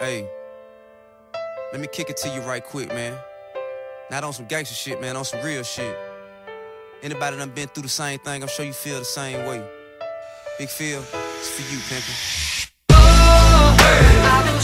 Hey, let me kick it to you right quick, man. Not on some gangster shit, man, on some real shit. Anybody done been through the same thing, I'm sure you feel the same way. Big Phil, it's for you, pimpin'. Oh, I've been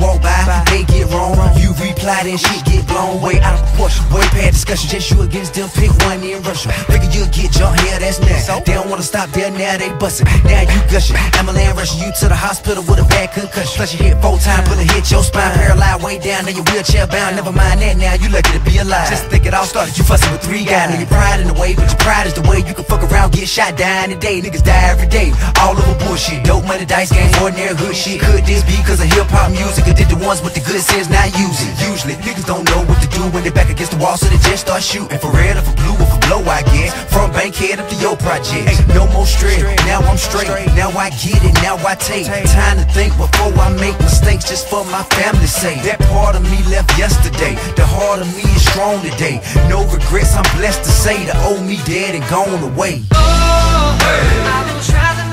walk by, they get wrong. You reply, then shit get blown way out of proportion. Way past discussion, just you against them, pick one in Russia. Figure you'll get jumped here, that's next They don't wanna stop there, now they bustin' Now you gushing. Amalan rushing you to the hospital with a bad concussion. Plus you hit four times, bullet hit your spine. Paralyzed way down, now your wheelchair bound. Never mind that now, you lucky to be alive. Just think it all started, you fussing with three guys. Your pride in the way, but your pride is the way You can fuck around, get shot, die in the day. Niggas die every day, all over bullshit. Dope money, dice game, ordinary hood shit. Could this be cause of hip-hop music? Or did the ones with the good sense not use it? Usually, niggas don't know what to do when they're back against the wall So they just start shooting. For red or for blue or for blow, I guess From Bankhead up to your project. No more stress, now I'm straight. Now I get it, now I take. Time to think before I make mistakes Just for my family's sake. That part of me left yesterday. The heart of me is strong today. No regrets, I'm blessed to say The old me dead and gone away. I've been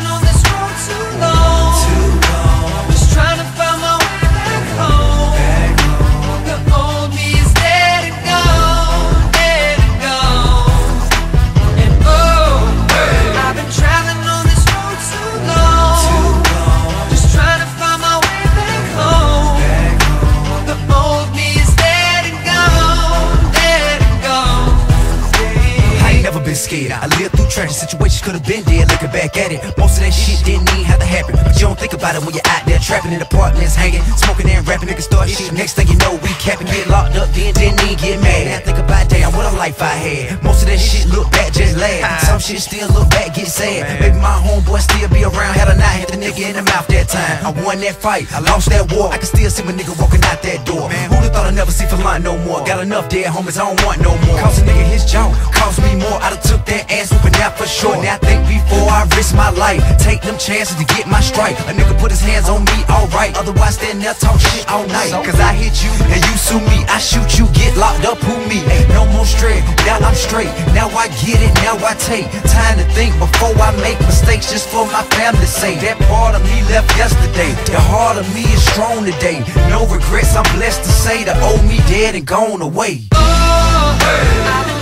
tragic situations, could have been dead. Looking back at it, most of that shit didn't even have to happen. But you don't think about it when you're out there trapping in apartments, hanging, smoking and rapping. Niggas start shit. Next thing you know, we capping, get locked up, then didn't even get mad. I think about damn, what a life I had. Most of that shit look back, just laugh. Some shit still look back, get sad. Maybe my homeboy still be around, had a knife, hit the nigga in the mouth that time. I won that fight, I lost that war. I can still see my nigga walking out that door. Who'da thought I'd never see Philant no more? Got enough dead homies, I don't want no more. Cost a nigga his job, cost me more. I done took that ass whooping for sure. Now think before I risk my life. Take them chances to get my strike. A nigga put his hands on me, alright. Otherwise, stand there talk shit all night. Cause I hit you and you sue me. I shoot you, get locked up, who me? Ain't no more straight. Now I'm straight. Now I get it, now I take time to think before I make mistakes just for my family's sake. That part of me left yesterday. The heart of me is strong today. No regrets, I'm blessed to say the old me dead and gone away. Oh, I've been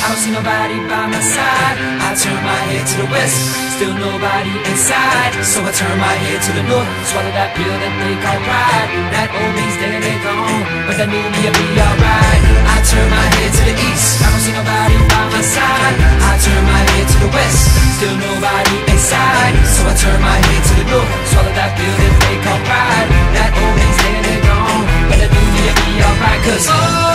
I don't see nobody by my side. I turn my head to the west Still nobody inside. So I turn my head to the north Swallow that pill that they call pride. That old man's dead and gone But that new me'll be alright. I turn my head to the east I don't see nobody by my side. I turn my head to the west Still nobody inside. So I turn my head to the north Swallow that pill that they call pride. That old man's dead and gone But that new me'll be alright. Cause oh